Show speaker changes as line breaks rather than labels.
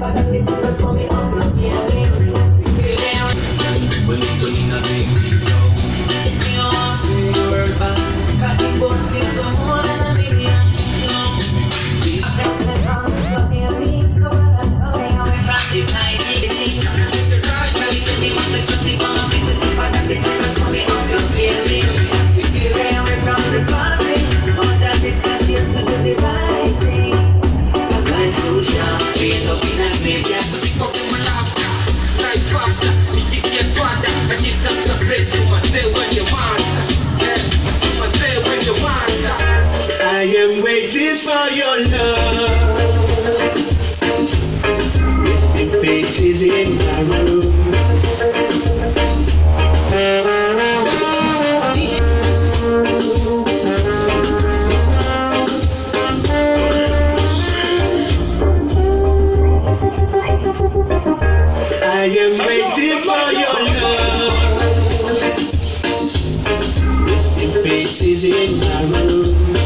I am waiting faces in my room. faces in my room.